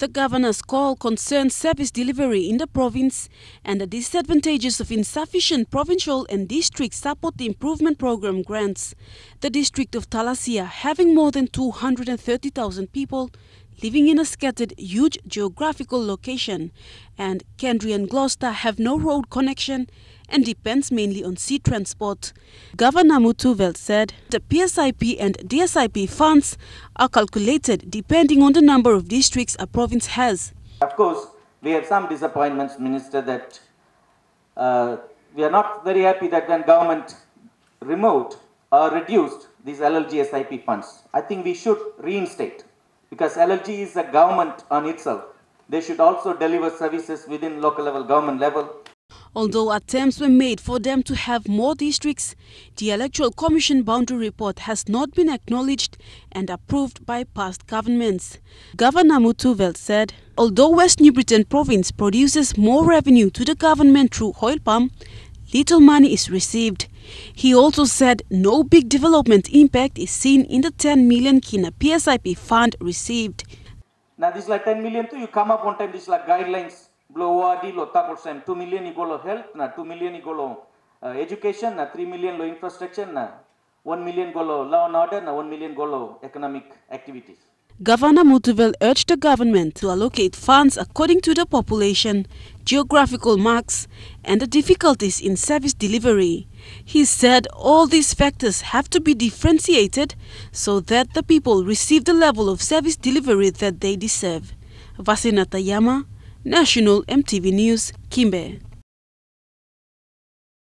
The governor's call concerns service delivery in the province and the disadvantages of insufficient provincial and district support improvement program grants. The district of Talasea, having more than 230,000 people living in a scattered, huge geographical location, and Kandrian Gloucester have no road connection and depends mainly on sea transport. Governor Muthuvel said the PSIP and DSIP funds are calculated depending on the number of districts a province has. Of course, we have some disappointments, Minister, that uh, we are not very happy that when government removed or reduced these LLG SIP funds, I think we should reinstate because LLG is a government on itself. They should also deliver services within local level, government level, Although attempts were made for them to have more districts, the Electoral Commission boundary report has not been acknowledged and approved by past governments. Governor Muthuvel said, although West New Britain province produces more revenue to the government through oil palm, little money is received. He also said no big development impact is seen in the 10 million Kina PSIP fund received. Now this is like 10 million too, you come up one time, this is like guidelines blow ORD lo takol sem 2 million igolo uh, health na 2 million igolo uh, uh, education na 3 million lo infrastructure na 1 million golo uh, law and order na 1 million golo economic activities. Governor Muthuvel urged the government to allocate funds according to the population, geographical marks, and the difficulties in service delivery. He said all these factors have to be differentiated so that the people receive the level of service delivery that they deserve. Vasina Tayama, National MTV News, Kimbe.